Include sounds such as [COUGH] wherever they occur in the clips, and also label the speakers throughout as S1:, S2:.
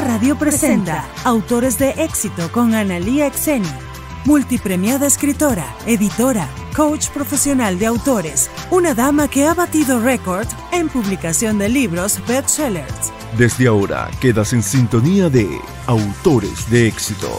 S1: Radio presenta Autores de Éxito con Analía Exeni, multipremiada escritora, editora, coach profesional de autores, una dama que ha batido récord en publicación de libros bestsellers.
S2: Desde ahora quedas en sintonía de Autores de Éxito.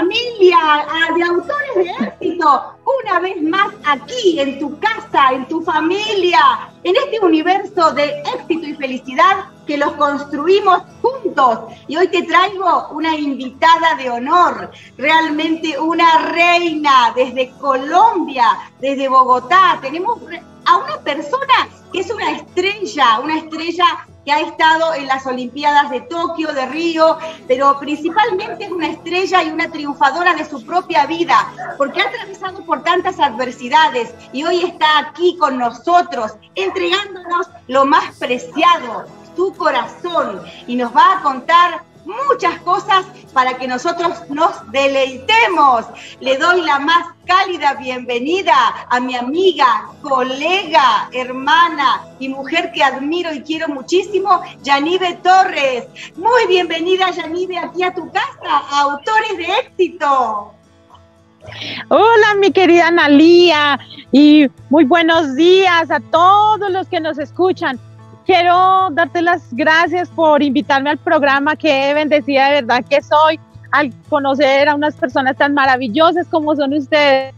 S3: Familia de Autores de Éxito una vez más aquí, en tu casa, en tu familia, en este universo de éxito y felicidad que los construimos juntos. Y hoy te traigo una invitada de honor, realmente una reina desde Colombia, desde Bogotá. Tenemos a una persona que es una estrella, una estrella que ha estado en las Olimpiadas de Tokio, de Río, pero principalmente es una estrella y una triunfadora de su propia vida, porque ha atravesado por tantas adversidades y hoy está aquí con nosotros, entregándonos lo más preciado, su corazón, y nos va a contar muchas cosas para que nosotros nos deleitemos. Le doy la más cálida bienvenida a mi amiga, colega, hermana y mujer que admiro y quiero muchísimo, Yanive Torres. Muy bienvenida, Yanive, aquí a tu casa, Autores de Éxito.
S4: Hola, mi querida Analía, y muy buenos días a todos los que nos escuchan. Quiero darte las gracias por invitarme al programa, que bendecida de verdad que soy al conocer a unas personas tan maravillosas como son ustedes.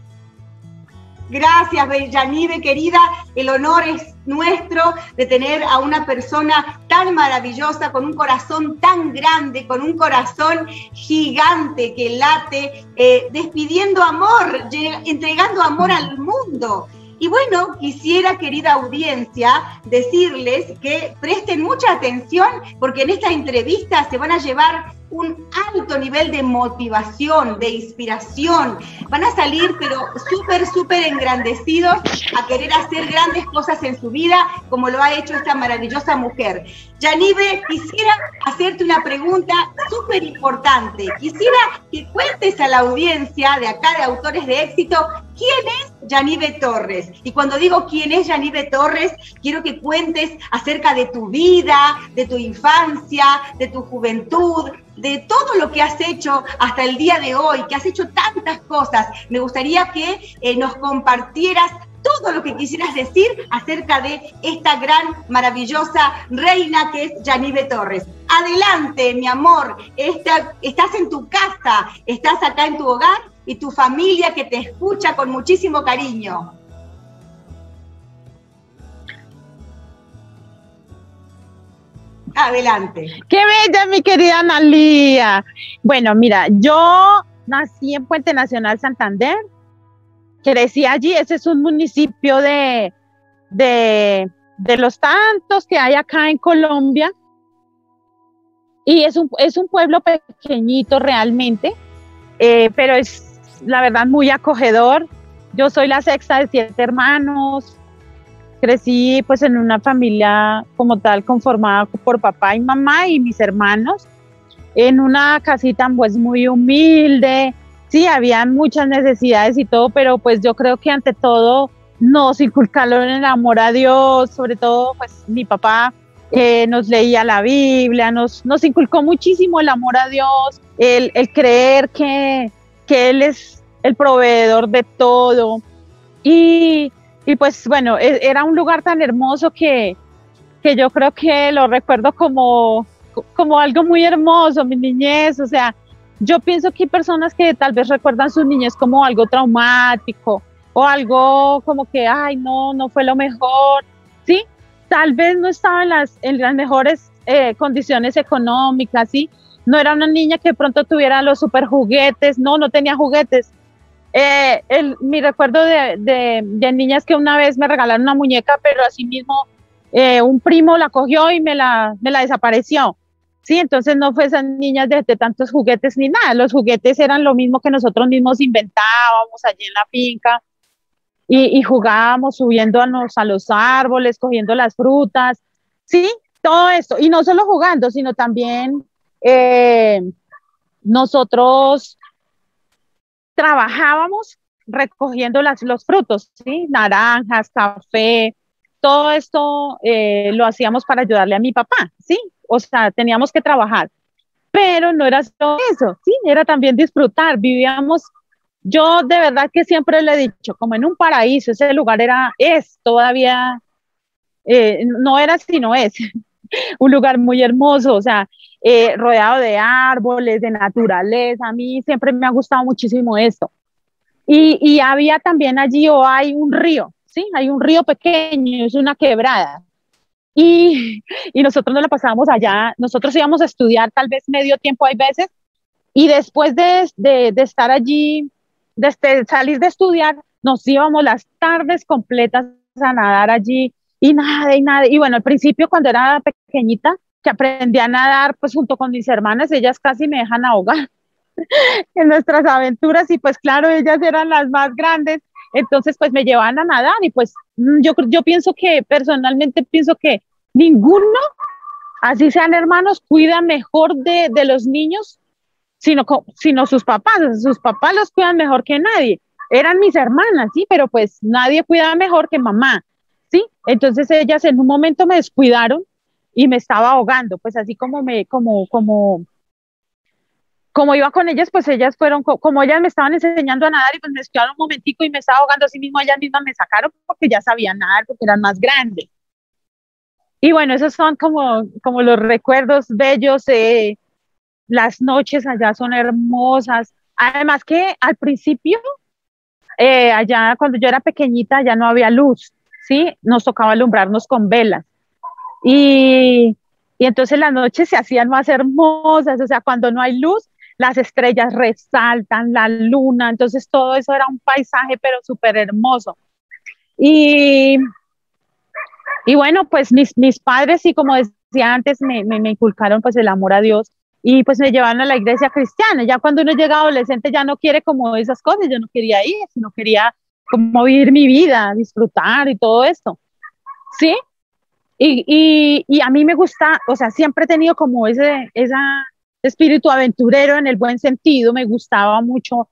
S3: Gracias, Bellanive, querida. El honor es nuestro de tener a una persona tan maravillosa, con un corazón tan grande, con un corazón gigante que late, eh, despidiendo amor, entregando amor al mundo. Y bueno, quisiera, querida audiencia, decirles que presten mucha atención porque en esta entrevista se van a llevar un alto nivel de motivación, de inspiración. Van a salir, pero súper, súper engrandecidos a querer hacer grandes cosas en su vida, como lo ha hecho esta maravillosa mujer. Yanive, quisiera hacerte una pregunta súper importante. Quisiera que cuentes a la audiencia de acá de Autores de Éxito quién es Yanive Torres. Y cuando digo quién es Yanive Torres, quiero que cuentes acerca de tu vida, de tu infancia, de tu juventud, de todo lo que has hecho hasta el día de hoy, que has hecho tantas cosas. Me gustaría que eh, nos compartieras todo lo que quisieras decir acerca de esta gran, maravillosa reina que es Yanive Torres. Adelante, mi amor, estás en tu casa, estás acá en tu hogar y tu familia que te escucha con muchísimo cariño. Adelante.
S4: Qué bella, mi querida Analía. Bueno, mira, yo nací en Puente Nacional Santander, crecí allí, ese es un municipio de, de, los tantos que hay acá en Colombia. Y es un, es un pueblo pequeñito realmente, eh, pero es la verdad muy acogedor. Yo soy la sexta de siete hermanos, crecí pues en una familia como tal conformada por papá y mamá y mis hermanos, en una casita pues muy humilde, sí, había muchas necesidades y todo, pero pues yo creo que ante todo nos inculcaron el amor a Dios, sobre todo pues mi papá eh, nos leía la Biblia, nos, nos inculcó muchísimo el amor a Dios, el, el creer que, que Él es el proveedor de todo. Y y pues bueno, e, era un lugar tan hermoso que, que yo creo que lo recuerdo como, como algo muy hermoso, mi niñez, o sea, yo pienso que hay personas que tal vez recuerdan su niñez como algo traumático o algo como que, ay, no, no fue lo mejor, ¿sí? Tal vez no estaba en las, en las mejores eh, condiciones económicas, ¿sí? No era una niña que pronto tuviera los super juguetes, no, no tenía juguetes, eh, el, mi recuerdo de, de, niñas que una vez me regalaron una muñeca, pero así mismo eh, un primo la cogió y me la, me la desapareció. Sí, entonces no fue esas niñas de, tantos juguetes ni nada. Los juguetes eran lo mismo que nosotros mismos inventábamos allí en la finca y, y jugábamos subiéndonos a los árboles, cogiendo las frutas. Sí, todo esto. Y no solo jugando, sino también eh, nosotros trabajábamos recogiendo las, los frutos, ¿sí? Naranjas, café, todo esto eh, lo hacíamos para ayudarle a mi papá, ¿sí? O sea, teníamos que trabajar, pero no era solo eso, ¿sí? Era también disfrutar, vivíamos, yo de verdad que siempre le he dicho, como en un paraíso, ese lugar era, es todavía, eh, no era sino es, [LAUGHS] un lugar muy hermoso, o sea, eh, rodeado de árboles, de naturaleza, a mí siempre me ha gustado muchísimo esto. Y, y había también allí o hay un río, ¿sí? Hay un río pequeño, es una quebrada. Y, y nosotros nos la pasábamos allá, nosotros íbamos a estudiar tal vez medio tiempo hay veces, y después de, de, de estar allí, desde salir de estudiar, nos íbamos las tardes completas a nadar allí y nada, y nada. Y bueno, al principio cuando era pequeñita, que aprendí a nadar, pues junto con mis hermanas, ellas casi me dejan ahogar [LAUGHS] en nuestras aventuras y pues claro, ellas eran las más grandes, entonces pues me llevaban a nadar y pues mm, yo, yo pienso que personalmente pienso que ninguno, así sean hermanos, cuida mejor de, de los niños, sino, sino sus papás, sus papás los cuidan mejor que nadie. Eran mis hermanas, sí, pero pues nadie cuida mejor que mamá. ¿Sí? Entonces ellas en un momento me descuidaron y me estaba ahogando, pues así como me, como, como, como iba con ellas, pues ellas fueron, como ellas me estaban enseñando a nadar y pues me descuidaron un momentico y me estaba ahogando así mismo, ellas mismas me sacaron porque ya sabían nadar, porque eran más grandes. Y bueno, esos son como, como los recuerdos bellos, las noches allá son hermosas. Además que al principio, eh, allá cuando yo era pequeñita, ya no había luz. ¿Sí? Nos tocaba alumbrarnos con velas. Y, y entonces las noches se hacían más hermosas, o sea, cuando no hay luz, las estrellas resaltan, la luna, entonces todo eso era un paisaje, pero súper hermoso. Y, y bueno, pues mis, mis padres, y como decía antes, me, me, me, inculcaron pues el amor a Dios y pues me llevaron a la iglesia cristiana. Ya cuando uno llega adolescente ya no quiere como esas cosas, yo no quería ir, sino quería como vivir mi vida, disfrutar y todo esto. ¿Sí? Y, y, y, a mí me gusta, o sea, siempre he tenido como ese esa espíritu aventurero en el buen sentido, me gustaba mucho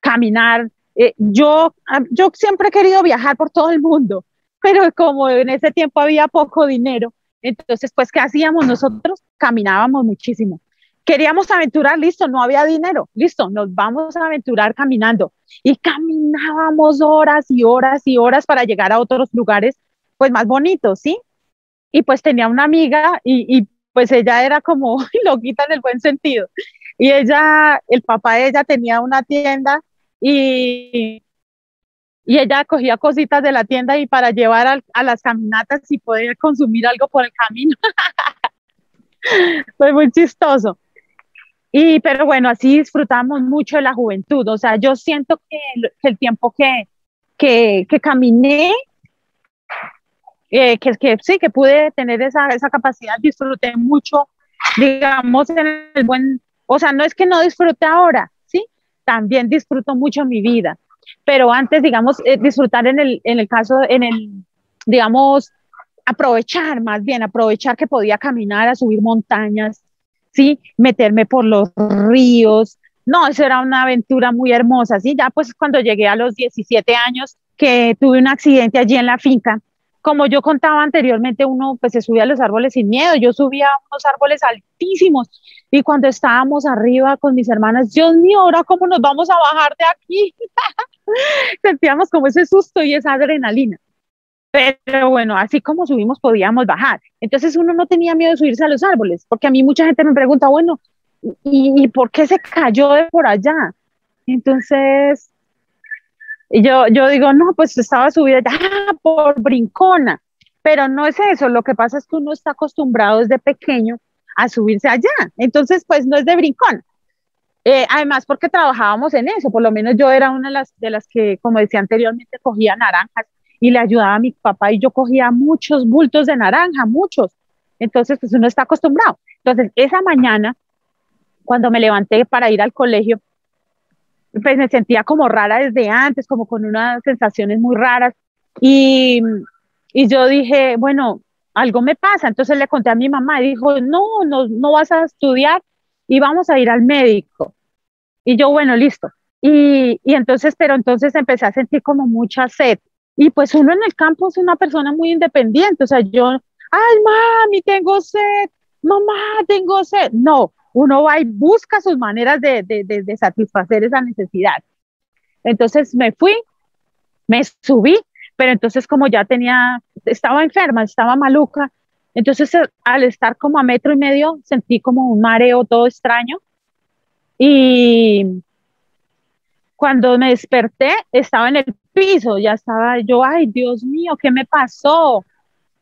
S4: caminar. Eh, yo, yo siempre he querido viajar por todo el mundo, pero como en ese tiempo había poco dinero, entonces, pues, ¿qué hacíamos nosotros? Caminábamos muchísimo queríamos aventurar, listo, no había dinero, listo, nos vamos a aventurar caminando. Y caminábamos horas y horas y horas para llegar a otros lugares, pues más bonitos, ¿sí? Y pues tenía una amiga y, y pues ella era como [LAUGHS] loquita en el buen sentido. Y ella, el papá de ella tenía una tienda y, y ella cogía cositas de la tienda y para llevar a, a las caminatas y poder consumir algo por el camino. [LAUGHS] Fue muy chistoso. Y, pero bueno, así disfrutamos mucho de la juventud. O sea, yo siento que el, tiempo que, que, que caminé, eh, que, que, sí, que pude tener esa, esa capacidad, disfruté mucho, digamos, en el buen, o sea, no es que no disfrute ahora, ¿sí? También disfruto mucho mi vida. Pero antes, digamos, eh, disfrutar en el, en el caso, en el, digamos, aprovechar más bien, aprovechar que podía caminar, a subir montañas, ¿sí? Meterme por los ríos. No, eso era una aventura muy hermosa, ¿sí? Ya pues cuando llegué a los 17 años, que tuve un accidente allí en la finca, como yo contaba anteriormente, uno pues se subía a los árboles sin miedo, yo subía a unos árboles altísimos y cuando estábamos arriba con mis hermanas, Dios mío, ahora cómo nos vamos a bajar de aquí. [LAUGHS] Sentíamos como ese susto y esa adrenalina. Pero bueno, así como subimos podíamos bajar. Entonces uno no tenía miedo de subirse a los árboles, porque a mí mucha gente me pregunta, bueno, ¿y, por qué se cayó de por allá? Entonces, yo, yo digo, no, pues estaba subida ah, [LAUGHS] por brincona, pero no es eso, lo que pasa es que uno está acostumbrado desde pequeño a subirse allá, entonces pues no es de brincona. Eh, además, porque trabajábamos en eso, por lo menos yo era una de las, de las que, como decía anteriormente, cogía naranjas y le ayudaba a mi papá y yo cogía muchos bultos de naranja, muchos. Entonces, pues uno está acostumbrado. Entonces, esa mañana, cuando me levanté para ir al colegio, pues me sentía como rara desde antes, como con unas sensaciones muy raras. Y, y yo dije, bueno, algo me pasa. Entonces le conté a mi mamá y dijo, no, no, no vas a estudiar y vamos a ir al médico. Y yo, bueno, listo. Y, y entonces, pero entonces empecé a sentir como mucha sed. Y pues uno en el campo es una persona muy independiente, o sea, yo, ay, mami, tengo sed, mamá, tengo sed. No, uno va y busca sus maneras de, de, de, satisfacer esa necesidad. Entonces me fui, me subí, pero entonces como ya tenía, estaba enferma, estaba maluca, entonces al estar como a metro y medio sentí como un mareo todo extraño y cuando me desperté estaba en el piso, ya estaba yo, ay Dios mío, ¿qué me pasó?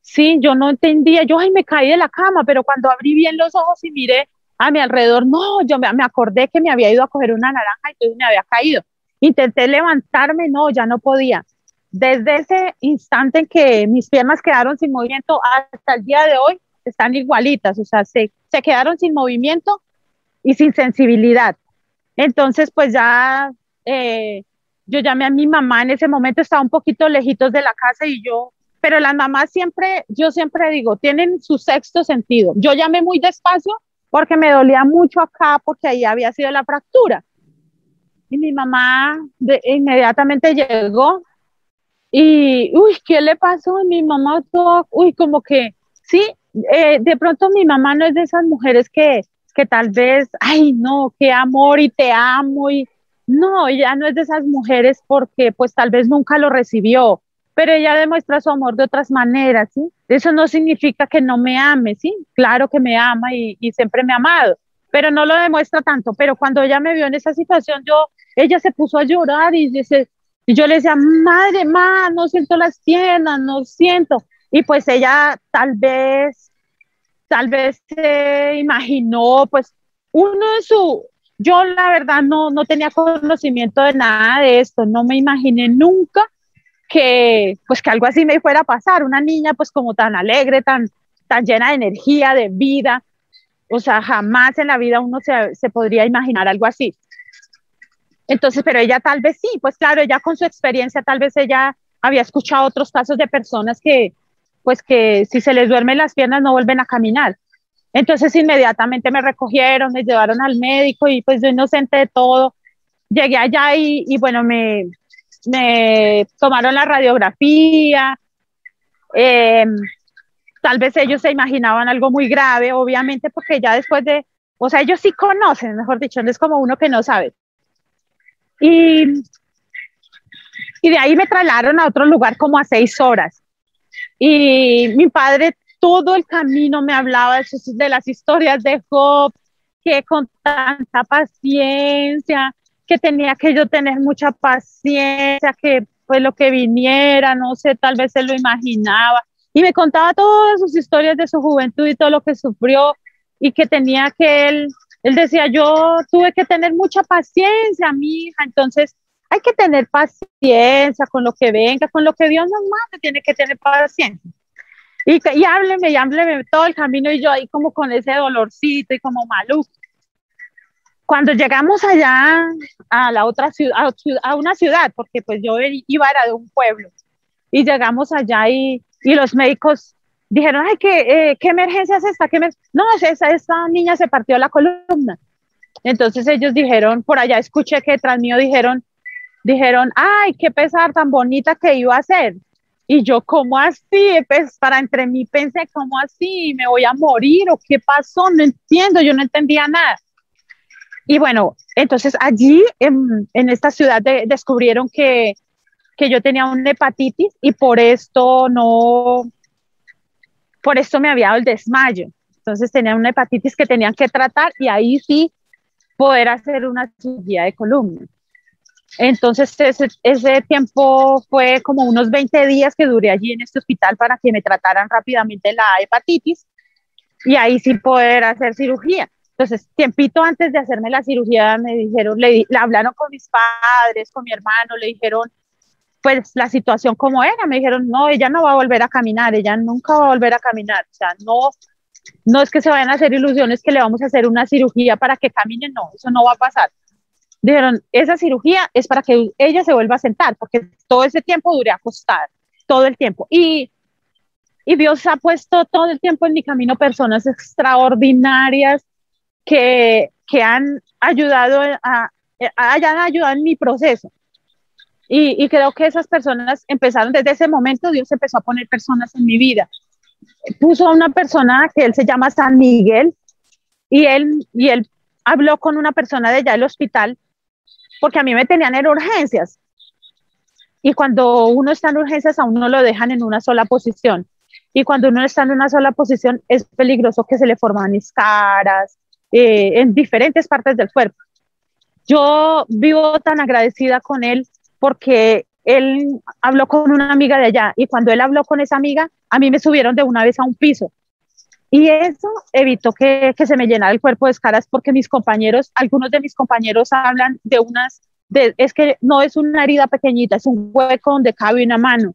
S4: Sí, yo no entendía, yo, ay, me caí de la cama, pero cuando abrí bien los ojos y miré a mi alrededor, no, yo me, acordé que me había ido a coger una naranja y entonces me había caído. Intenté levantarme, no, ya no podía. Desde ese instante en que mis piernas quedaron sin movimiento hasta el día de hoy, están igualitas, o sea, se, se quedaron sin movimiento y sin sensibilidad. Entonces, pues ya eh, yo llamé a mi mamá, en ese momento estaba un poquito lejitos de la casa y yo, pero las mamás siempre, yo siempre digo, tienen su sexto sentido. Yo llamé muy despacio porque me dolía mucho acá porque ahí había sido la fractura. Y mi mamá de, inmediatamente llegó y, uy, ¿qué le pasó? Y mi mamá, todo, uy, como que, sí, eh, de pronto mi mamá no es de esas mujeres que, que tal vez, ay, no, qué amor y te amo y no, ella no es de esas mujeres porque pues tal vez nunca lo recibió, pero ella demuestra su amor de otras maneras, ¿sí? Eso no significa que no me ame, ¿sí? Claro que me ama y, siempre me ha amado, pero no lo demuestra tanto. Pero cuando ella me vio en esa situación, yo, ella se puso a llorar y, dice, y yo le decía, madre, ma, no siento las piernas, no siento. Y pues ella tal vez, tal vez se imaginó, pues uno de su, yo la verdad no, no tenía conocimiento de nada de esto, no me imaginé nunca que pues que algo así me fuera a pasar, una niña pues como tan alegre, tan, tan llena de energía, de vida, o sea, jamás en la vida uno se, se podría imaginar algo así. Entonces, pero ella tal vez sí, pues claro, ella con su experiencia, tal vez ella había escuchado otros casos de personas que, pues que si se les duermen las piernas no vuelven a caminar. Entonces inmediatamente me recogieron, me llevaron al médico y pues yo inocente de todo. Llegué allá y, y bueno, me, me tomaron la radiografía. Em, tal vez ellos se imaginaban algo muy grave, obviamente, porque ya después de, o sea, ellos sí conocen, mejor dicho, no es como uno que no sabe. Y, y de ahí me trasladaron a otro lugar como a seis horas. Y mi padre todo el camino me hablaba de, las historias de Job, que con tanta paciencia, que tenía que yo tener mucha paciencia, que pues lo que viniera, no sé, tal vez se lo imaginaba. Y me contaba todas sus historias de su juventud y todo lo que sufrió y que tenía que él, él decía, yo tuve que tener mucha paciencia, mi hija, entonces hay que tener paciencia con lo que venga, con lo que Dios nos manda, tiene que tener paciencia. Y, y hábleme y hábleme todo el camino y yo ahí como con ese dolorcito y como maluco. Cuando llegamos allá a la otra ciudad, a, una ciudad, porque pues yo iba era de un pueblo, y llegamos allá y, y los médicos dijeron, ay, ¿qué, eh, ¿qué emergencia es esta? ¿Qué no, esa, esta niña se partió la columna. Entonces ellos dijeron, por allá escuché que tras mío dijeron, dijeron, ay, qué pesar tan bonita que iba a ser. Y yo, ¿cómo así? Pues para entre mí pensé, ¿cómo así? ¿Me voy a morir o qué pasó? No entiendo, yo no entendía nada. Y bueno, entonces allí en, en esta ciudad descubrieron que, que yo tenía una hepatitis y por esto no, por esto me había dado el desmayo. Entonces tenía una hepatitis que tenían que tratar y ahí sí poder hacer una cirugía de columna. Entonces ese, ese, tiempo fue como unos 20 días que duré allí en este hospital para que me trataran rápidamente la hepatitis y ahí sí poder hacer cirugía. Entonces, tiempito antes de hacerme la cirugía me dijeron, le, le hablaron con mis padres, con mi hermano, le dijeron pues la situación como era, me dijeron, no, ella no va a volver a caminar, ella nunca va a volver a caminar, o sea, no, no es que se vayan a hacer ilusiones que le vamos a hacer una cirugía para que camine, no, eso no va a pasar dijeron, esa cirugía es para que ella se vuelva a sentar, porque todo ese tiempo duré acostada, todo el tiempo. Y, y Dios ha puesto todo el tiempo en mi camino personas extraordinarias que, que han ayudado a, hayan ayudado en mi proceso. Y, y, creo que esas personas empezaron desde ese momento, Dios empezó a poner personas en mi vida. Puso a una persona que él se llama San Miguel y él, y él habló con una persona de allá del hospital porque a mí me tenían en urgencias. Y cuando uno está en urgencias, a uno lo dejan en una sola posición. Y cuando uno está en una sola posición, es peligroso que se le forman escaras eh, en diferentes partes del cuerpo. Yo vivo tan agradecida con él porque él habló con una amiga de allá y cuando él habló con esa amiga, a mí me subieron de una vez a un piso. Y eso evitó que, se me llenara el cuerpo de escaras porque mis compañeros, algunos de mis compañeros hablan de unas es que no es una herida pequeñita, es un hueco donde cabe una mano.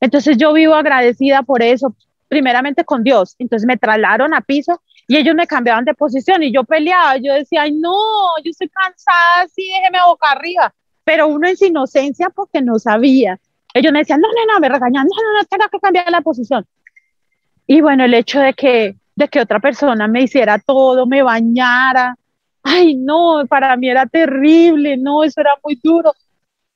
S4: Entonces yo vivo agradecida por eso, primeramente con Dios. Entonces me trasladaron a piso y ellos me cambiaban de posición y yo peleaba, yo decía, ay no, yo estoy cansada, así déjeme boca arriba. Pero uno en su inocencia porque no sabía. Ellos me decían, no, no, no, me regañan, no, no, no, tengo que cambiar la posición. Y bueno, el hecho de que, de que otra persona me hiciera todo, me bañara, ay, no, para mí era terrible, no, eso era muy duro.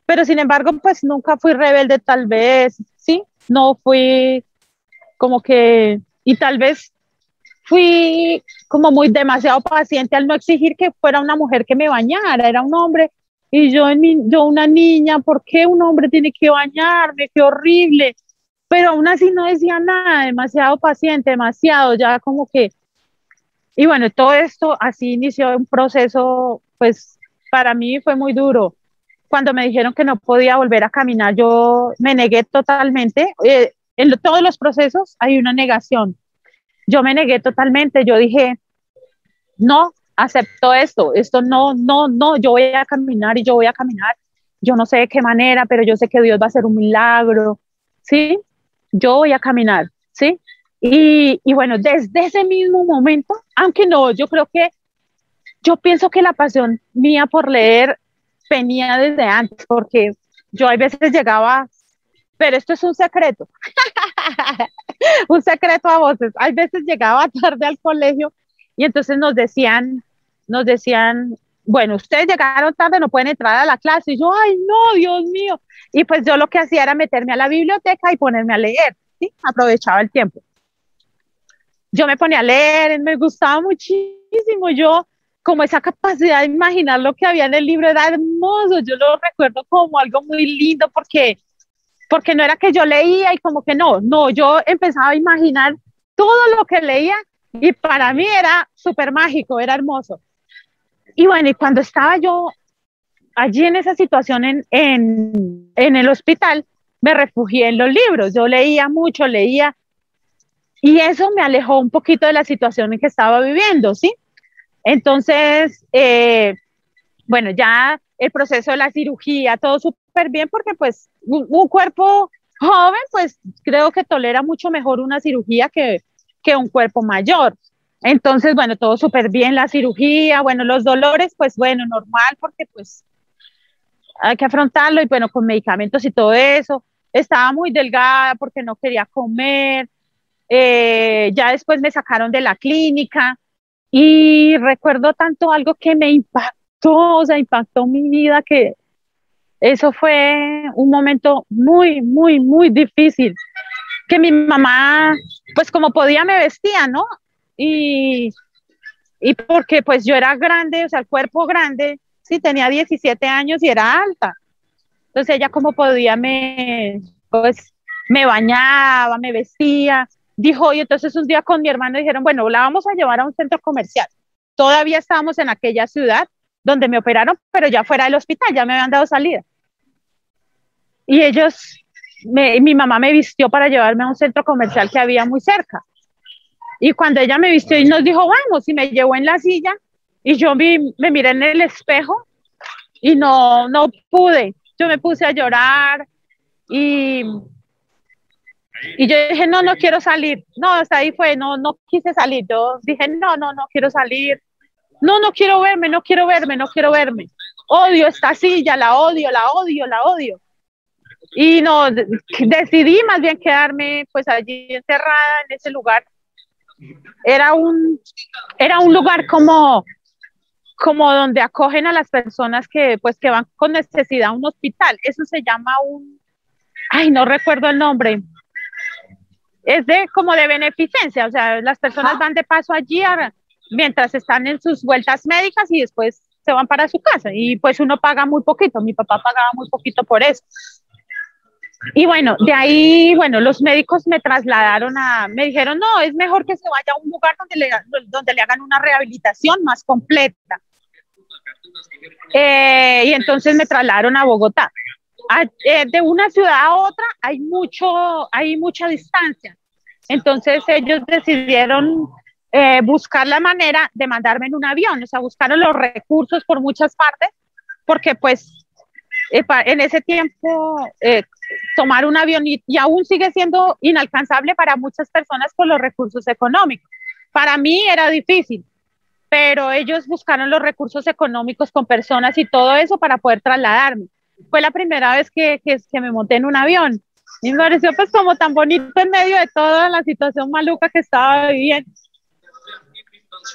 S4: Pero sin embargo, pues nunca fui rebelde tal vez, ¿sí? No fui como que, y tal vez fui como muy demasiado paciente al no exigir que fuera una mujer que me bañara, era un hombre y yo, en mi, yo una niña, ¿por qué un hombre tiene que bañarme? Qué horrible. Pero aún así no decía nada, demasiado paciente, demasiado, ya como que y bueno, todo esto así inició un proceso, pues para mí fue muy duro. Cuando me dijeron que no podía volver a caminar, yo me negué totalmente. Eh, en todos los procesos hay una negación. Yo me negué totalmente. Yo dije, no, acepto esto. Esto no, no, no, yo voy a caminar y yo voy a caminar. Yo no sé de qué manera, pero yo sé que Dios va a hacer un milagro. ¿Sí? Yo voy a caminar. ¿Sí? Y, y, bueno, desde ese mismo momento, aunque no, yo creo que, yo pienso que la pasión mía por leer venía desde antes, porque yo a veces llegaba, pero esto es un secreto, [LAUGHS] un secreto a voces, hay veces llegaba tarde al colegio y entonces nos decían, nos decían, bueno, ustedes llegaron tarde, no pueden entrar a la clase. Y yo, ay, no, Dios mío. Y pues yo lo que hacía era meterme a la biblioteca y ponerme a leer, ¿sí? Aprovechaba el tiempo yo me ponía a leer, me gustaba muchísimo, yo como esa capacidad de imaginar lo que había en el libro era hermoso, yo lo recuerdo como algo muy lindo porque, porque no era que yo leía y como que no, no, yo empezaba a imaginar todo lo que leía y para mí era súper mágico, era hermoso. Y bueno, y cuando estaba yo allí en esa situación en, en, el hospital, me refugié en los libros, yo leía mucho, leía y eso me alejó un poquito de la situación en que estaba viviendo, ¿sí? Entonces, eh, bueno, ya el proceso de la cirugía, todo súper bien porque pues un, cuerpo joven, pues creo que tolera mucho mejor una cirugía que, que un cuerpo mayor. Entonces, bueno, todo súper bien, la cirugía, bueno, los dolores, pues bueno, normal porque pues hay que afrontarlo y bueno, con medicamentos y todo eso. Estaba muy delgada porque no quería comer, eh, ya después me sacaron de la clínica y recuerdo tanto algo que me impactó, o sea, impactó mi vida, que eso fue un momento muy, muy, muy difícil, que mi mamá, pues como podía, me vestía, ¿no? Y, y porque pues yo era grande, o sea, el cuerpo grande, sí, tenía 17 años y era alta. Entonces ella como podía me, pues, me bañaba, me vestía, dijo, y entonces un día con mi hermano dijeron, bueno, la vamos a llevar a un centro comercial. Todavía estábamos en aquella ciudad donde me operaron, pero ya fuera del hospital, ya me habían dado salida. Y ellos, mi mamá me vistió para llevarme a un centro comercial que había muy cerca. Y cuando ella me vistió y nos dijo, vamos, y me llevó en la silla, y yo me, me miré en el espejo y no, no pude. Yo me puse a llorar y y yo dije, no, no quiero salir. No, hasta ahí fue, no, no quise salir. Yo dije, no, no, no quiero salir. No, no quiero verme, no quiero verme, no quiero verme. Odio esta silla, la odio, la odio, la odio. Y no, decidí más bien quedarme pues allí encerrada en ese lugar. Era un, era un lugar como, como donde acogen a las personas que pues que van con necesidad a un hospital. Eso se llama un, ay, no recuerdo el nombre. Es de como de beneficencia, o sea, las personas van de paso allí mientras están en sus vueltas médicas y después se van para su casa y pues uno paga muy poquito, mi papá pagaba muy poquito por eso. Y bueno, de ahí, bueno, los médicos me trasladaron a, me dijeron, no, es mejor que se vaya a un lugar donde le, donde le hagan una rehabilitación más completa. Eh, y entonces me trasladaron a Bogotá. Eh, de una ciudad a otra hay mucho, hay mucha distancia. Entonces ellos decidieron eh, buscar la manera de mandarme en un avión, o sea, buscaron los recursos por muchas partes, porque pues en ese tiempo tomar un avión y, aún sigue siendo inalcanzable para muchas personas por los recursos económicos. Para mí era difícil, pero ellos buscaron los recursos económicos con personas y todo eso para poder trasladarme. Fue la primera vez que, que, me monté en un avión y me pareció pues como tan bonito en medio de toda la situación maluca que estaba viviendo.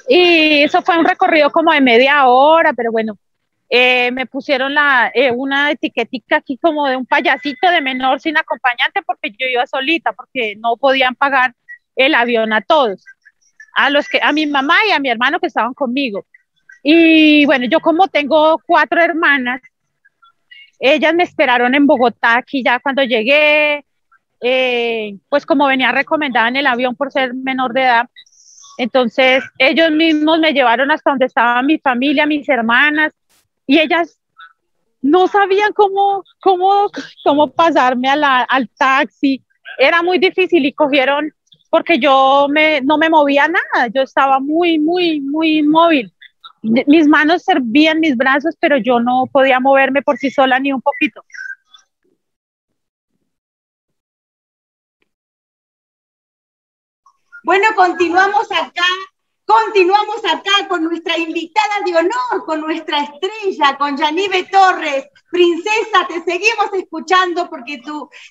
S4: Y eso fue un recorrido como de media hora, pero bueno, eh, me pusieron la, eh, una etiquetica aquí como de un payasito de menor sin acompañante porque yo iba solita, porque no podían pagar el avión a todos a los que, a mi mamá y a mi hermano que estaban conmigo. Y bueno, yo como tengo cuatro hermanas, ellas me esperaron en Bogotá, aquí ya cuando llegué, eh, pues como venía recomendada en el avión por ser menor de edad, entonces ellos mismos me llevaron hasta donde estaba mi familia, mis hermanas, y ellas no sabían cómo, cómo, cómo pasarme al taxi. Era muy difícil y cogieron porque yo me, no me movía nada, yo estaba muy, muy, muy inmóvil. Mis manos servían mis brazos, pero yo no podía moverme por sí sola ni un poquito.
S3: Bueno, continuamos acá Continuamos acá con nuestra invitada de honor, con nuestra estrella, con Yanive Torres. Princesa, te seguimos escuchando porque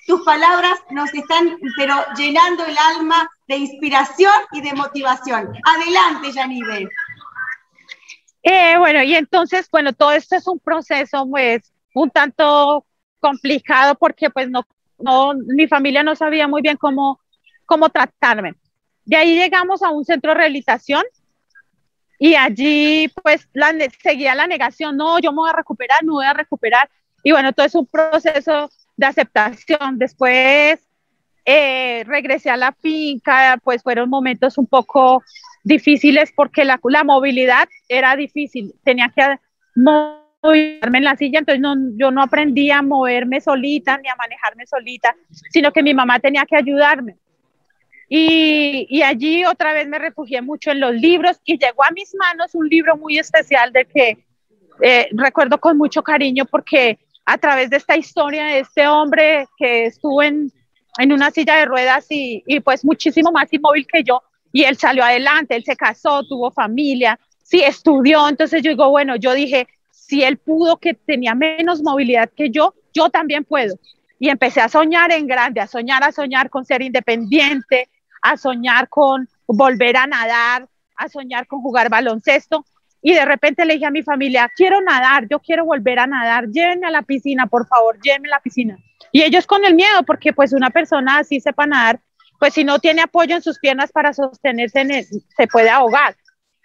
S3: tus palabras nos están pero llenando el alma de inspiración y de motivación. Adelante, Yanive.
S4: Eh, bueno, y entonces, bueno, todo esto es un proceso pues un tanto complicado porque pues no, no mi familia no sabía muy bien cómo, cómo tratarme. De ahí llegamos a un centro de rehabilitación y allí pues la, seguía la negación, no, yo me voy a recuperar, no voy a recuperar. Y bueno, todo es un proceso de aceptación. Después eh, regresé a la finca, pues fueron momentos un poco difíciles porque la, movilidad era difícil, tenía que moverme en la silla, entonces no, yo no aprendí a moverme solita ni a manejarme solita, sino que mi mamá tenía que ayudarme. Y, allí otra vez me refugié mucho en los libros y llegó a mis manos un libro muy especial de que eh, recuerdo con mucho cariño porque a través de esta historia de este hombre que estuvo en, en una silla de ruedas y, y, pues muchísimo más inmóvil que yo y él salió adelante, él se casó, tuvo familia, sí, estudió, entonces yo digo, bueno, yo dije, si él pudo que tenía menos movilidad que yo, yo también puedo. Y empecé a soñar en grande, a soñar, a soñar con ser independiente, a soñar con volver a nadar, a soñar con jugar baloncesto. Y de repente le dije a mi familia, quiero nadar, yo quiero volver a nadar, llévenme a la piscina, por favor, llévenme a la piscina. Y ellos con el miedo, porque pues una persona así sepa nadar, pues si no tiene apoyo en sus piernas para sostenerse, se puede ahogar.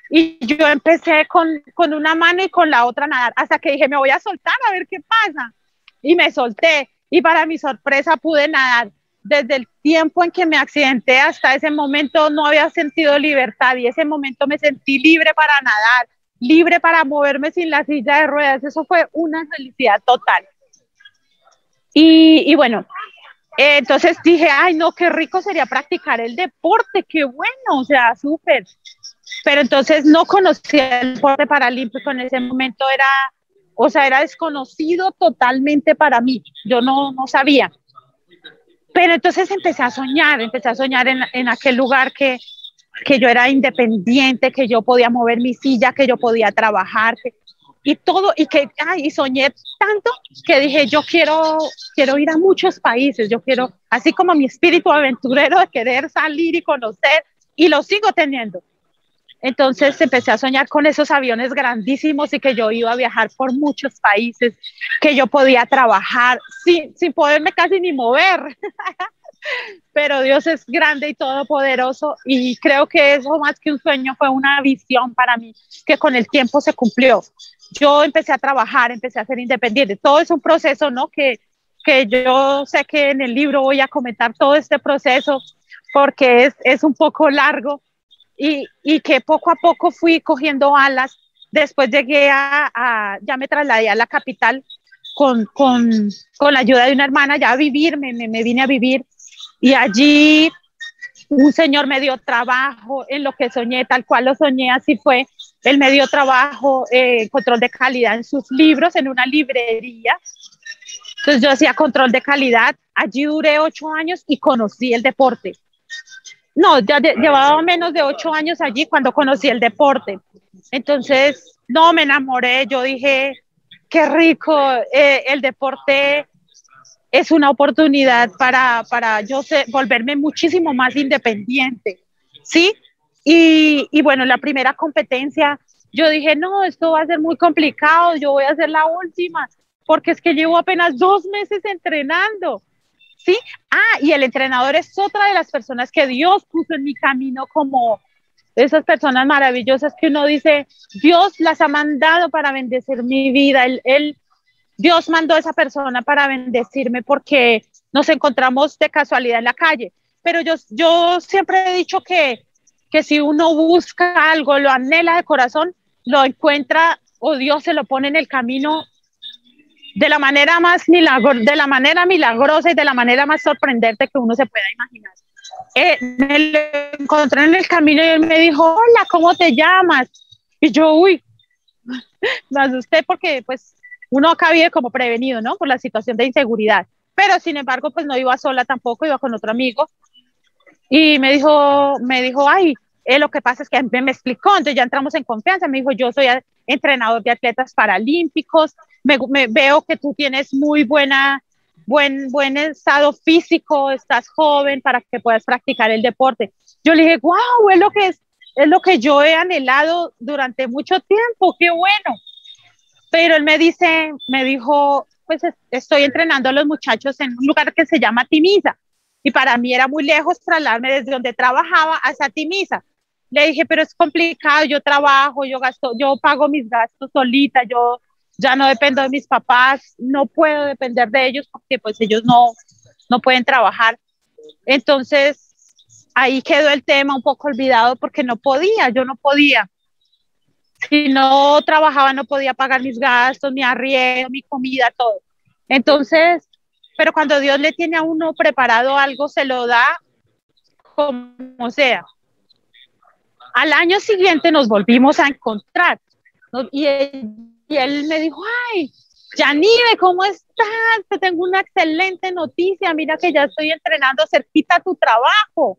S4: Y yo empecé con, con una mano y con la otra a nadar, hasta que dije, me voy a soltar a ver qué pasa. Y me solté. Y para mi sorpresa pude nadar desde el tiempo en que me accidenté hasta ese momento no había sentido libertad y ese momento me sentí libre para nadar, libre para moverme sin la silla de ruedas. Eso fue una felicidad total. Y, bueno, entonces dije, ay, no, qué rico sería practicar el deporte, qué bueno, o sea, súper. Pero entonces no conocía el deporte paralímpico en ese momento, era, o sea, era desconocido totalmente para mí, yo no, no sabía. Pero entonces empecé a soñar, empecé a soñar en, en aquel lugar que, que yo era independiente, que yo podía mover mi silla, que yo podía trabajar, y todo, y que, ay, y soñé tanto que dije, yo quiero, quiero ir a muchos países, yo quiero, así como mi espíritu aventurero de querer salir y conocer, y lo sigo teniendo. Entonces empecé a soñar con esos aviones grandísimos y que yo iba a viajar por muchos países, que yo podía trabajar sin, sin poderme casi ni mover. [LAUGHS] Pero Dios es grande y todopoderoso y creo que eso más que un sueño fue una visión para mí que con el tiempo se cumplió. Yo empecé a trabajar, empecé a ser independiente. Todo es un proceso, ¿no? Que, que yo sé que en el libro voy a comentar todo este proceso porque es, es un poco largo y, que poco a poco fui cogiendo alas. Después llegué a, ya me trasladé a la capital con, con, con, la ayuda de una hermana ya a vivir, me, me, vine a vivir y allí un señor me dio trabajo en lo que soñé, tal cual lo soñé, así fue. Él me dio trabajo, eh, control de calidad en sus libros, en una librería. Entonces yo hacía control de calidad. Allí duré ocho años y conocí el deporte. No, ya llevaba menos de ocho años allí cuando conocí el deporte. Entonces, no, me enamoré. Yo dije, qué rico, eh, el deporte es una oportunidad para, para yo sé, volverme muchísimo más independiente, ¿sí? Y, y, bueno, la primera competencia, yo dije, no, esto va a ser muy complicado, yo voy a hacer la última, porque es que llevo apenas dos meses entrenando. ¿Sí? Ah, y el entrenador es otra de las personas que Dios puso en mi camino como esas personas maravillosas que uno dice, Dios las ha mandado para bendecir mi vida. Él, Dios mandó a esa persona para bendecirme porque nos encontramos de casualidad en la calle. Pero yo, yo siempre he dicho que, que si uno busca algo, lo anhela de corazón, lo encuentra o Dios se lo pone en el camino de la manera más milagro, de la manera milagrosa y de la manera más sorprendente que uno se pueda imaginar. Eh, me lo encontré en el camino y él me dijo, hola, ¿cómo te llamas? Y yo, uy, [LAUGHS] me asusté porque pues uno acá vive como prevenido, ¿no? Por la situación de inseguridad. Pero sin embargo, pues no iba sola tampoco, iba con otro amigo. Y me dijo, me dijo, ay, eh, lo que pasa es que me explicó, entonces ya entramos en confianza, me dijo, yo soy entrenador de atletas paralímpicos, me, veo que tú tienes muy buena, buen, buen estado físico, estás joven para que puedas practicar el deporte. Yo le dije, wow, es lo que es, es lo que yo he anhelado durante mucho tiempo, qué bueno. Pero él me dice, me dijo, pues estoy entrenando a los muchachos en un lugar que se llama Timisa. Y para mí era muy lejos trasladarme desde donde trabajaba hasta Timisa. Le dije, pero es complicado, yo trabajo, yo gasto, yo pago mis gastos solita, yo ya no dependo de mis papás, no puedo depender de ellos porque pues ellos no, no pueden trabajar. Entonces, ahí quedó el tema un poco olvidado porque no podía, yo no podía. Si no trabajaba, no podía pagar mis gastos, mi arriendo, mi comida, todo. Entonces, pero cuando Dios le tiene a uno preparado algo, se lo da como sea. Al año siguiente nos volvimos a encontrar y y él me dijo, ay, Yanive, ¿cómo estás? Te tengo una excelente noticia, mira que ya estoy entrenando cerquita a tu trabajo.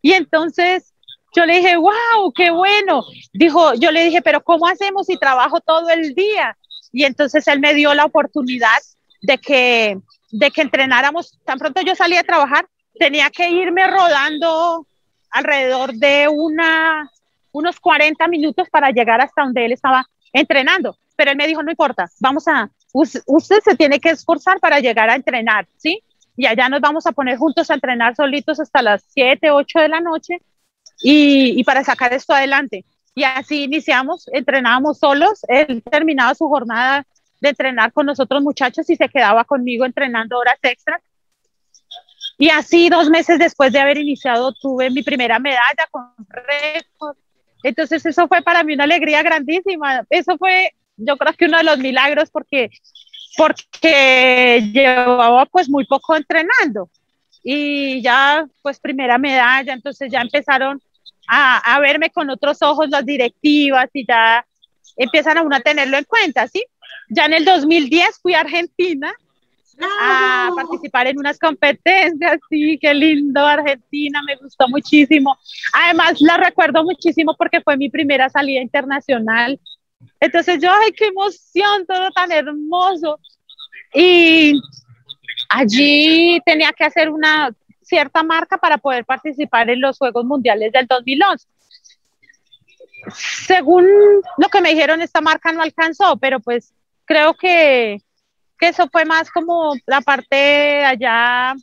S4: Y entonces yo le dije, wow, qué bueno. Dijo, yo le dije, pero ¿cómo hacemos si trabajo todo el día? Y entonces él me dio la oportunidad de que, de que entrenáramos. Tan pronto yo salí a trabajar, tenía que irme rodando alrededor de una, unos 40 minutos para llegar hasta donde él estaba entrenando pero él me dijo, no importa, vamos a, usted se tiene que esforzar para llegar a entrenar, ¿sí? Y allá nos vamos a poner juntos a entrenar solitos hasta las 7, 8 de la noche y, y para sacar esto adelante. Y así iniciamos, entrenábamos solos, él terminaba su jornada de entrenar con nosotros muchachos y se quedaba conmigo entrenando horas extras. Y así dos meses después de haber iniciado tuve mi primera medalla con récord. Entonces eso fue para mí una alegría grandísima. Eso fue yo creo que uno de los milagros porque, porque llevaba pues muy poco entrenando y ya pues primera medalla, entonces ya empezaron a, a verme con otros ojos las directivas y ya empiezan a uno a tenerlo en cuenta, ¿sí? Ya en el 2010 fui a Argentina a participar en unas competencias, sí, qué lindo Argentina, me gustó muchísimo. Además, la recuerdo muchísimo porque fue mi primera salida internacional entonces yo, ay, qué emoción, todo tan hermoso. Y allí tenía que hacer una cierta marca para poder participar en los Juegos Mundiales del 2011. según lo que me dijeron, esta marca no alcanzó, pero pues creo que, que eso fue más como la parte allá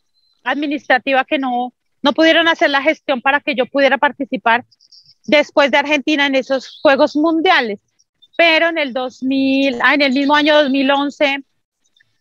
S4: administrativa que no, no pudieron hacer la gestión para que yo pudiera participar después de Argentina en esos Juegos Mundiales. Pero en el 2000, ah, en el mismo año 2011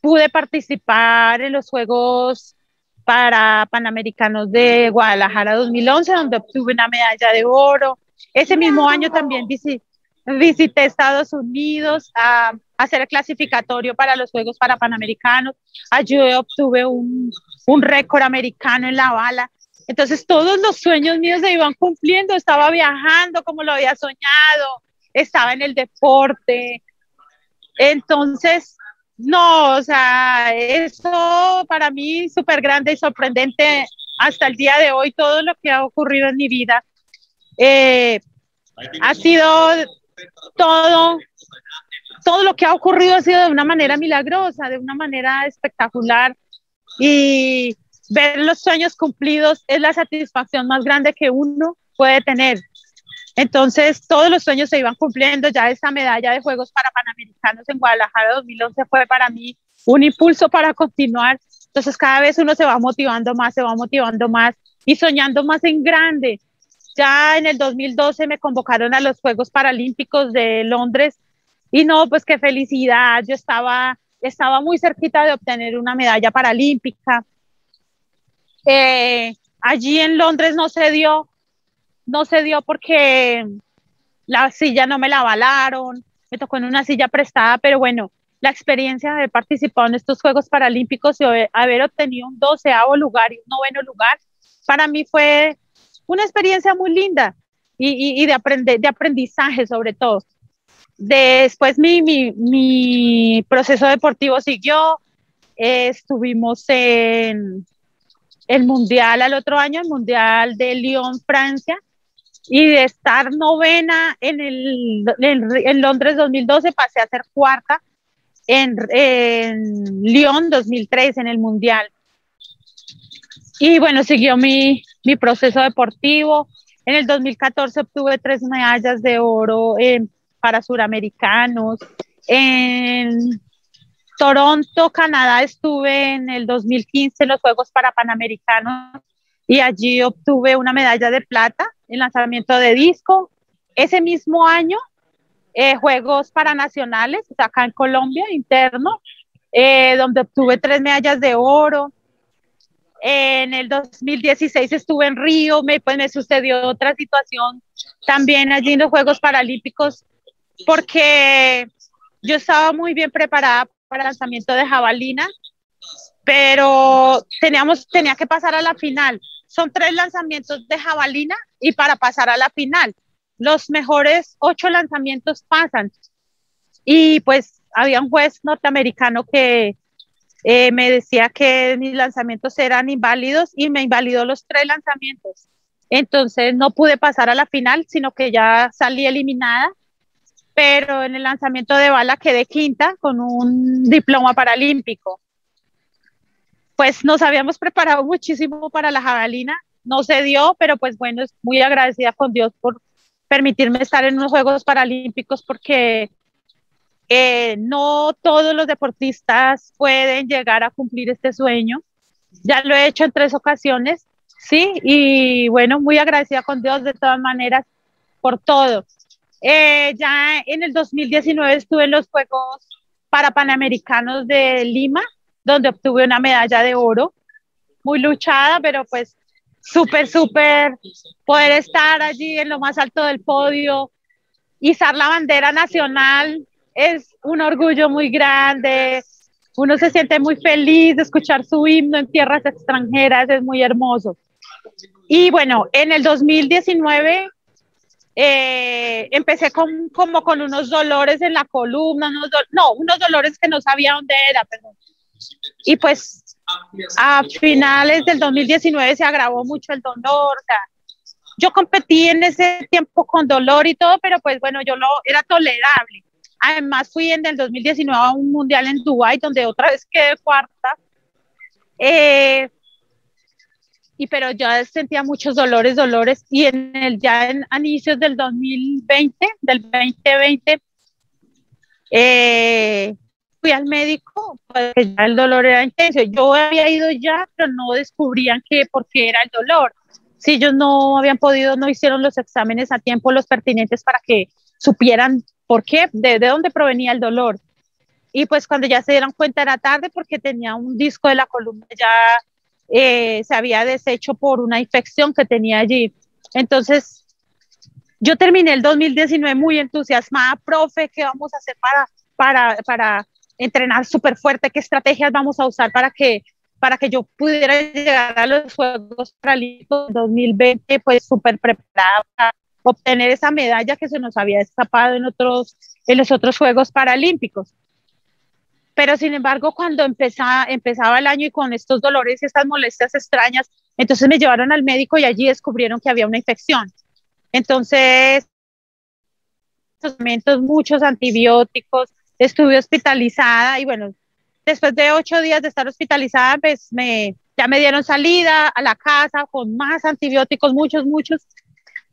S4: pude participar en los Juegos para Panamericanos de Guadalajara 2011, donde obtuve una medalla de oro. Ese mismo año también visité, Estados Unidos a, hacer el clasificatorio para los Juegos para Panamericanos. Allí obtuve un, un récord americano en la bala. Entonces todos los sueños míos se iban cumpliendo, estaba viajando como lo había soñado, estaba en el deporte. Entonces, no, o sea, eso para mí súper grande y sorprendente hasta el día de hoy, todo lo que ha ocurrido en mi vida. Eh, ha sido todo, todo lo que ha ocurrido ha sido de una manera milagrosa, de una manera espectacular. Y ver los sueños cumplidos es la satisfacción más grande que uno puede tener. Entonces, todos los sueños se iban cumpliendo. Ya esa medalla de Juegos para Panamericanos en Guadalajara 2011 fue para mí un impulso para continuar. Entonces, cada vez uno se va motivando más, se va motivando más y soñando más en grande. Ya en el 2012 me convocaron a los Juegos Paralímpicos de Londres y no, pues qué felicidad. Yo estaba, estaba muy cerquita de obtener una medalla paralímpica. Eh, allí en Londres no se dio, no se dio porque la silla no me la avalaron, me tocó en una silla prestada, pero bueno, la experiencia de haber participado en estos Juegos Paralímpicos y haber obtenido un doceavo lugar y un noveno lugar, para mí fue una experiencia muy linda y, de, aprender, de aprendizaje sobre todo. Después mi, mi, mi proceso deportivo siguió, estuvimos en, el mundial al otro año, el mundial de Lyon, Francia, y de estar novena en, el, en, Londres 2012 pasé a ser cuarta en, en Lyon 2003 en el mundial. Y bueno, siguió mi, mi proceso deportivo. En el 2014 obtuve tres medallas de oro para suramericanos. En Toronto, Canadá, estuve en el 2015 en los Juegos para Panamericanos y allí obtuve una medalla de plata en lanzamiento de disco. Ese mismo año, eh, Juegos Paranacionales, acá en Colombia, interno, eh, donde obtuve tres medallas de oro. En el 2016 estuve en Río, me, pues me sucedió otra situación también allí en los Juegos Paralímpicos, porque yo estaba muy bien preparada para lanzamiento de jabalina, pero teníamos, tenía que pasar a la final. Son tres lanzamientos de jabalina y para pasar a la final, los mejores ocho lanzamientos pasan. Y pues había un juez norteamericano que eh, me decía que mis lanzamientos eran inválidos y me invalidó los tres lanzamientos. Entonces no pude pasar a la final, sino que ya salí eliminada pero en el lanzamiento de bala quedé quinta con un diploma paralímpico. Pues nos habíamos preparado muchísimo para la jabalina, no se dio, pero pues bueno, es muy agradecida con Dios por permitirme estar en unos Juegos Paralímpicos porque eh, no todos los deportistas pueden llegar a cumplir este sueño. Ya lo he hecho en tres ocasiones, sí, y bueno, muy agradecida con Dios de todas maneras por todo. Eh, ya en el 2019 estuve en los Juegos para Panamericanos de Lima, donde obtuve una medalla de oro, muy luchada, pero pues súper, súper poder estar allí en lo más alto del podio, izar la bandera nacional, es un orgullo muy grande, uno se siente muy feliz de escuchar su himno en tierras extranjeras, es muy hermoso. Y bueno, en el 2019 eh, empecé con, como con unos dolores en la columna, no, unos dolores que no sabía dónde era, perdón. Y pues a finales del 2019 se agravó mucho el dolor. yo competí en ese tiempo con dolor y todo, pero pues bueno, yo lo era tolerable. Además fui en el 2019 a un mundial en Dubái, donde otra vez quedé cuarta. Eh, y pero ya sentía muchos dolores, dolores, y en el, ya en inicios del 2020, del 2020, eh, fui al médico, porque ya el dolor era intenso. Yo había ido ya, pero no descubrían que por qué era el dolor. Si ellos no habían podido, no hicieron los exámenes a tiempo, los pertinentes para que supieran por qué, de, de dónde provenía el dolor. Y pues cuando ya se dieron cuenta era tarde porque tenía un disco de la columna ya eh, se había deshecho por una infección que tenía allí. Entonces, yo terminé el 2019 muy entusiasmada, profe, ¿qué vamos a hacer para, para, para entrenar súper fuerte? ¿Qué estrategias vamos a usar para que, para que yo pudiera llegar a los Juegos Paralímpicos 2020, pues súper preparada para obtener esa medalla que se nos había escapado en, otros, en los otros Juegos Paralímpicos? Pero sin embargo, cuando empezaba, empezaba el año y con estos dolores y estas molestias extrañas, entonces me llevaron al médico y allí descubrieron que había una infección. Entonces, muchos antibióticos, estuve hospitalizada y bueno, después de ocho días de estar hospitalizada, pues me, ya me dieron salida a la casa con más antibióticos, muchos, muchos,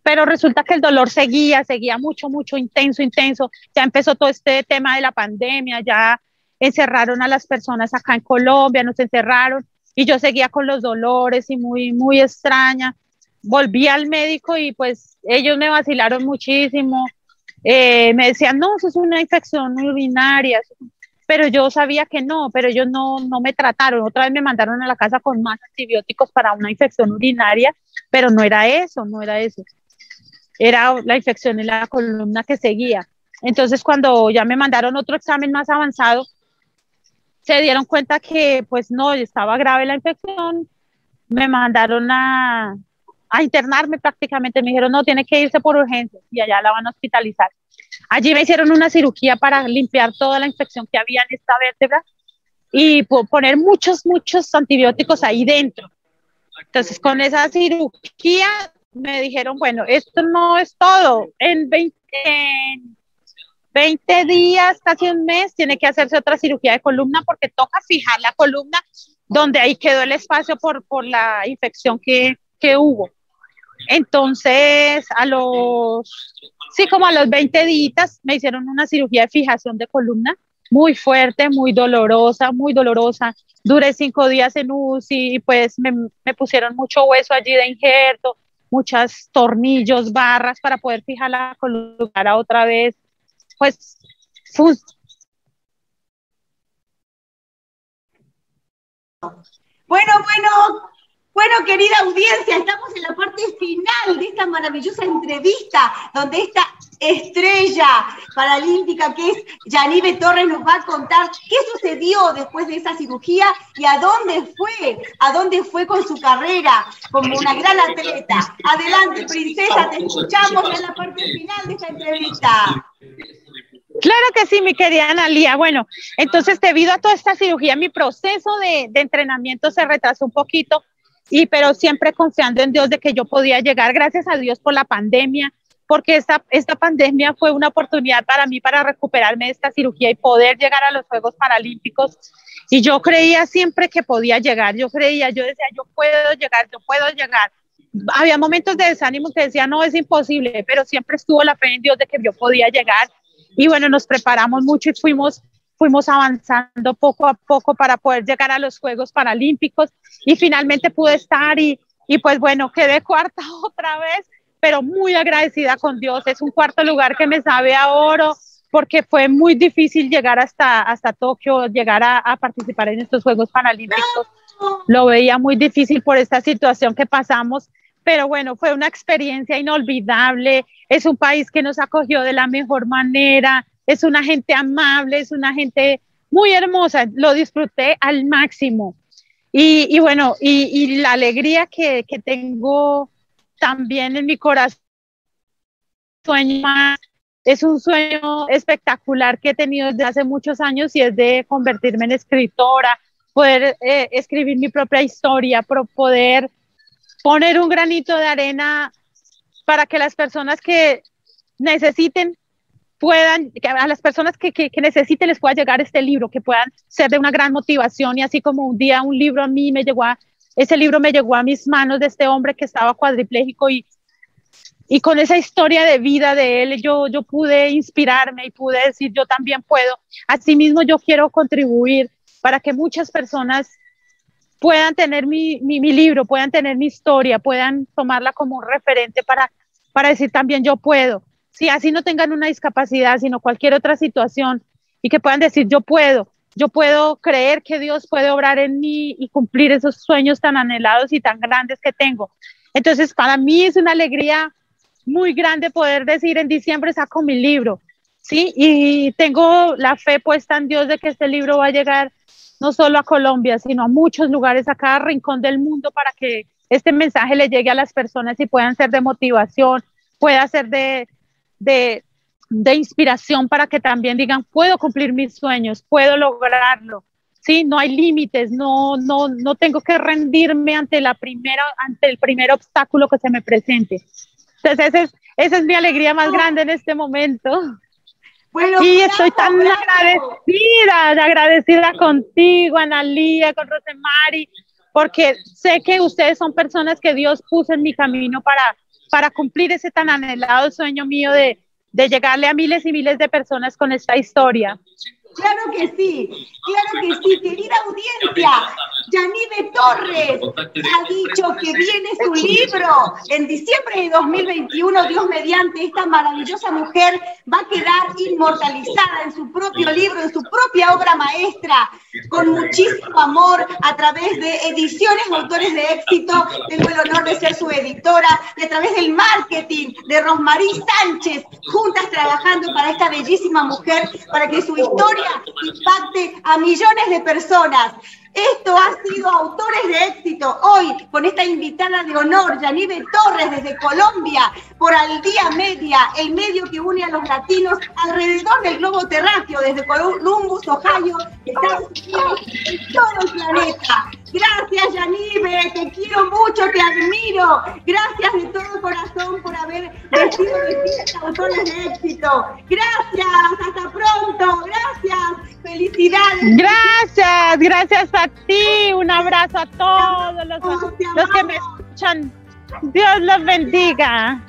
S4: pero resulta que el dolor seguía, seguía mucho, mucho, intenso, intenso. Ya empezó todo este tema de la pandemia, ya encerraron a las personas acá en Colombia, nos encerraron y yo seguía con los dolores y muy, muy extraña. Volví al médico y pues ellos me vacilaron muchísimo. Eh, me decían, no, eso es una infección urinaria, pero yo sabía que no, pero ellos no, no me trataron. Otra vez me mandaron a la casa con más antibióticos para una infección urinaria, pero no era eso, no era eso. Era la infección en la columna que seguía. Entonces, cuando ya me mandaron otro examen más avanzado, se dieron cuenta que pues no, estaba grave la infección, me mandaron a, a internarme prácticamente, me dijeron no, tiene que irse por urgencias y allá la van a hospitalizar. Allí me hicieron una cirugía para limpiar toda la infección que había en esta vértebra y poner muchos, muchos antibióticos ahí dentro. Entonces, con esa cirugía me dijeron, bueno, esto no es todo. En 20, en 20 días, casi un mes, tiene que hacerse otra cirugía de columna porque toca fijar la columna donde ahí quedó el espacio por, por la infección que, que hubo. Entonces, a los, sí, como a los 20 días me hicieron una cirugía de fijación de columna muy fuerte, muy dolorosa, muy dolorosa. Duré cinco días en UCI pues me, me pusieron mucho hueso allí de injerto, muchos tornillos, barras para poder fijar la columna otra vez pues
S3: Bueno, bueno, bueno, querida audiencia, estamos en la parte final de esta maravillosa entrevista, donde esta estrella paralímpica que es Yanive Torres nos va a contar qué sucedió después de esa cirugía y a dónde fue, a dónde fue con su carrera como una gran atleta. Adelante, princesa, te escuchamos en la parte final de esta entrevista.
S4: Claro que sí, mi querida Analia. Bueno, entonces debido a toda esta cirugía, mi proceso de, entrenamiento se retrasó un poquito, y pero siempre confiando en Dios de que yo podía llegar, gracias a Dios por la pandemia, porque esta, esta pandemia fue una oportunidad para mí para recuperarme de esta cirugía y poder llegar a los Juegos Paralímpicos. Y yo creía siempre que podía llegar, yo creía, yo decía, yo puedo llegar, yo puedo llegar. Había momentos de desánimo que decía, no, es imposible, pero siempre estuvo la fe en Dios de que yo podía llegar y bueno, nos preparamos mucho y fuimos, fuimos avanzando poco a poco para poder llegar a los Juegos Paralímpicos y finalmente pude estar y, y pues bueno, quedé [LAUGHS] cuarta otra vez, pero muy agradecida con Dios. Es un cuarto lugar que me sabe a oro porque fue muy difícil llegar hasta, hasta Tokio, llegar a, a participar en estos Juegos Paralímpicos. Lo veía muy difícil por esta situación que pasamos pero bueno, fue una experiencia inolvidable, es un país que nos acogió de la mejor manera, es una gente amable, es una gente muy hermosa, lo disfruté al máximo. Y, bueno, y, la alegría que, que, tengo también en mi corazón, es un sueño espectacular que he tenido desde hace muchos años y es de convertirme en escritora, poder eh, escribir mi propia historia, poder poner un granito de arena para que las personas que necesiten puedan, que a las personas que, que, necesiten les pueda llegar este libro, que puedan ser de una gran motivación y así como un día un libro a mí me llegó a, ese libro me llegó a mis manos de este hombre que estaba cuadripléjico y, y con esa historia de vida de él, yo, yo pude inspirarme y pude decir, yo también puedo. Asimismo, yo quiero contribuir para que muchas personas puedan tener mi, mi, mi, libro, puedan tener mi historia, puedan tomarla como un referente para, para decir también yo puedo. Si así no tengan una discapacidad, sino cualquier otra situación, y que puedan decir yo puedo, yo puedo creer que Dios puede obrar en mí y cumplir esos sueños tan anhelados y tan grandes que tengo. Entonces, para mí es una alegría muy grande poder decir en diciembre saco mi libro, ¿sí? Y tengo la fe puesta en Dios de que este libro va a llegar no solo a Colombia, sino a muchos lugares, a cada rincón del mundo para que este mensaje le llegue a las personas y puedan ser de motivación, pueda ser de, de, de inspiración para que también digan, puedo cumplir mis sueños, puedo lograrlo. Sí, no hay límites, no, no, no tengo que rendirme ante la primera, ante el primer obstáculo que se me presente. Entonces, esa es, esa es mi alegría más grande en este momento. Bueno, y estoy tan agradecida, agradecida contigo, Analía, con Rosemary, porque sé que ustedes son personas que Dios puso en mi camino para, para cumplir ese tan anhelado sueño mío de, de llegarle a miles y miles de personas con esta historia.
S3: Claro que sí, claro que sí, querida audiencia. Yanive Torres ha dicho que viene su libro en diciembre de 2021, Dios mediante, esta maravillosa mujer va a quedar inmortalizada en su propio libro, en su propia obra maestra, con muchísimo amor a través de ediciones autores de éxito. Tengo el honor de ser su editora y a través del marketing de Rosmarie Sánchez, juntas trabajando para esta bellísima mujer, para que su historia impacte a millones de personas. Esto ha sido Autores de Éxito hoy con esta invitada de honor, Yanive Torres desde Colombia, por Al Día Media, el medio que une a los latinos alrededor del globo terráqueo, desde Columbus, Ohio, Estados Unidos y todo el planeta. Gracias, Yanive, te quiero mucho, te admiro. Gracias de todo corazón por haber de autores de éxito. Gracias, hasta pronto, felicidades.
S4: Gracias, gracias a ti. Un abrazo a todos los, los que me escuchan. Dios los bendiga.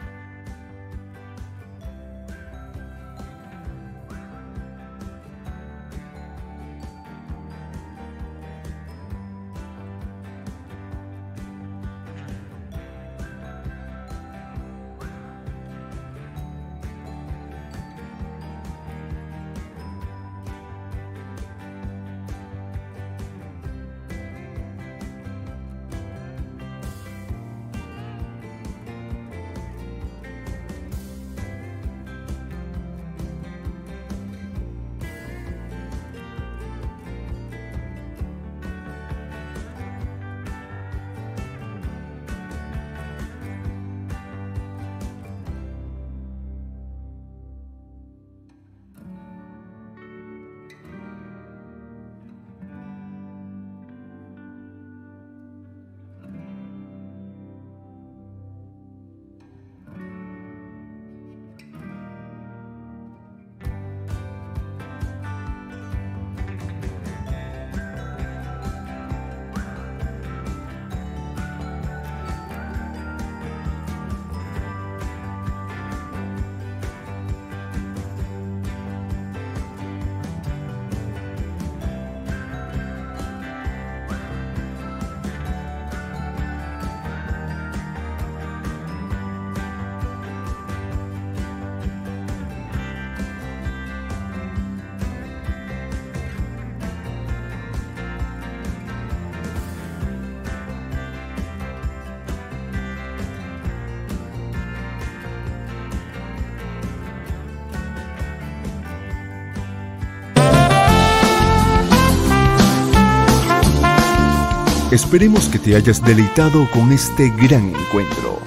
S2: Esperemos que te hayas deleitado con este gran encuentro.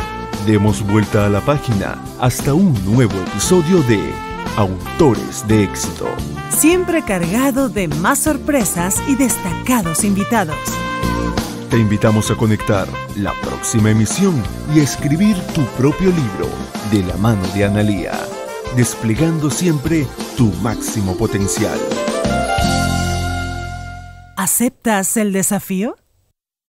S2: Demos vuelta a la página hasta un nuevo episodio de Autores de éxito.
S1: Siempre cargado de más sorpresas y destacados invitados.
S2: Te invitamos a conectar la próxima emisión y a escribir tu propio libro de la mano de Analía, desplegando siempre tu máximo potencial.
S1: ¿Aceptas el desafío?